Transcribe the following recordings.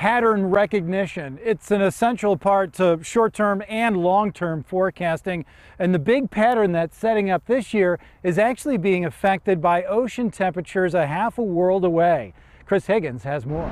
pattern recognition. It's an essential part to short-term and long-term forecasting. And the big pattern that's setting up this year is actually being affected by ocean temperatures a half a world away. Chris Higgins has more.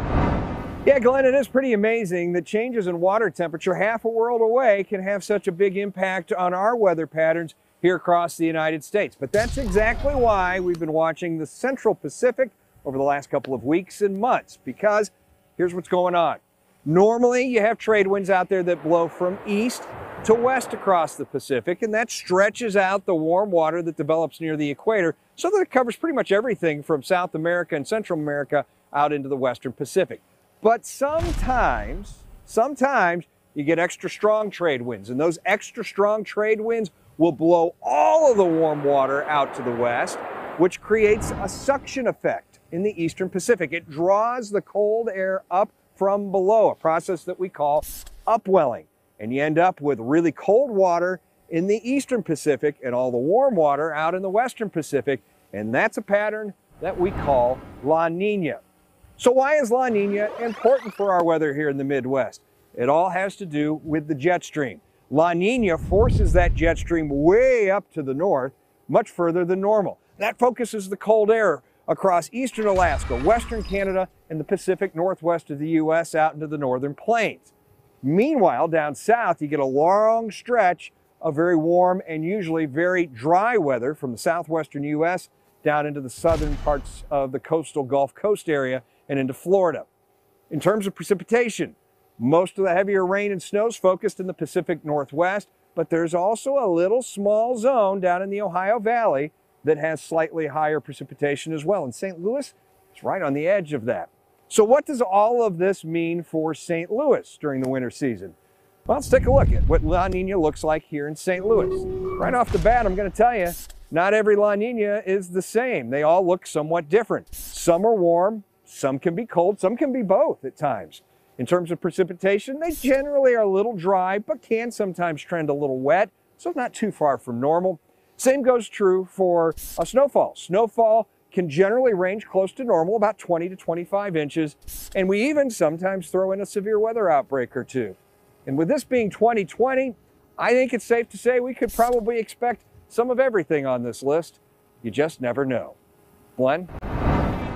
Yeah, Glenn, it is pretty amazing that changes in water temperature half a world away can have such a big impact on our weather patterns here across the United States. But that's exactly why we've been watching the Central Pacific over the last couple of weeks and months because here's what's going on. Normally, you have trade winds out there that blow from east to west across the Pacific, and that stretches out the warm water that develops near the equator so that it covers pretty much everything from South America and Central America out into the Western Pacific. But sometimes, sometimes you get extra strong trade winds, and those extra strong trade winds will blow all of the warm water out to the west, which creates a suction effect in the eastern Pacific. It draws the cold air up from below, a process that we call upwelling. And you end up with really cold water in the eastern Pacific and all the warm water out in the western Pacific. And that's a pattern that we call La Nina. So why is La Nina important for our weather here in the Midwest? It all has to do with the jet stream. La Nina forces that jet stream way up to the north, much further than normal. That focuses the cold air across eastern Alaska, western Canada, and the Pacific northwest of the U.S. out into the northern plains. Meanwhile, down south, you get a long stretch of very warm and usually very dry weather from the southwestern U.S. down into the southern parts of the coastal Gulf Coast area and into Florida. In terms of precipitation, most of the heavier rain and snow is focused in the Pacific Northwest, but there's also a little small zone down in the Ohio Valley that has slightly higher precipitation as well. And St. Louis is right on the edge of that. So what does all of this mean for St. Louis during the winter season? Well, let's take a look at what La Nina looks like here in St. Louis. Right off the bat, I'm going to tell you, not every La Nina is the same. They all look somewhat different. Some are warm, some can be cold, some can be both at times. In terms of precipitation, they generally are a little dry, but can sometimes trend a little wet, so not too far from normal. Same goes true for a snowfall. Snowfall can generally range close to normal, about 20 to 25 inches, and we even sometimes throw in a severe weather outbreak or two. And with this being 2020, I think it's safe to say we could probably expect some of everything on this list. You just never know. Glenn?